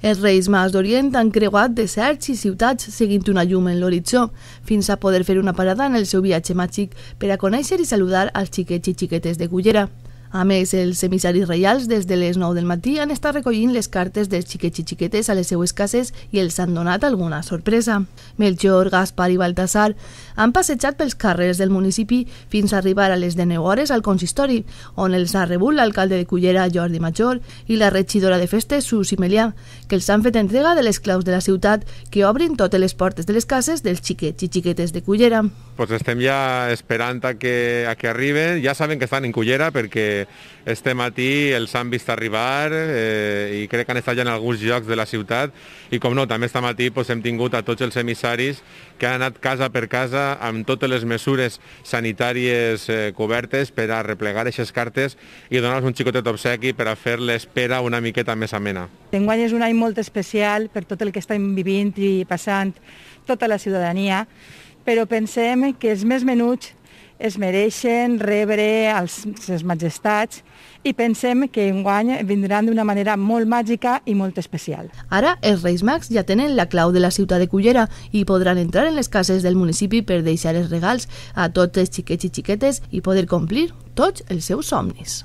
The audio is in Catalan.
Els Reis Mags d'Orient han creuat deserts i ciutats seguint una llum en l'horitzó, fins a poder fer una parada en el seu viatge màgic per a conèixer i saludar als xiquets i xiquetes de Cullera. A més, els emissaris reials des de les 9 del matí han estat recollint les cartes dels xiquets i xiquetes a les seues cases i els han donat alguna sorpresa. Melchior, Gaspar i Baltasar han passejat pels carrers del municipi fins a arribar a les 19 hores al consistori, on els ha rebut l'alcalde de Cullera, Jordi Major, i la regidora de festes, Susi Melià, que els han fet entrega de les claus de la ciutat que obrin totes les portes de les cases dels xiquets i xiquetes de Cullera. Pues estem ja esperant a que, a que arriben, ja saben que estan en Cullera perquè este matí els han vist arribar eh, i crec que han estat ja en alguns llocs de la ciutat. I com no, també este matí pues, hem tingut a tots els emissaris que han anat casa per casa amb totes les mesures sanitàries eh, cobertes per a replegar aquestes cartes i donar-los un xicotet obsequi per a fer l'espera una miqueta més amena. Enguany és un any molt especial per tot el que estem vivint i passant tota la ciutadania, però pensem que els més menuts es mereixen rebre els, les majestats i pensem que enguany vindran d'una manera molt màgica i molt especial. Ara, els Reis Mags ja tenen la clau de la ciutat de Cullera i podran entrar en les cases del municipi per deixar els regals a tots els xiquets i xiquetes i poder complir tots els seus somnis.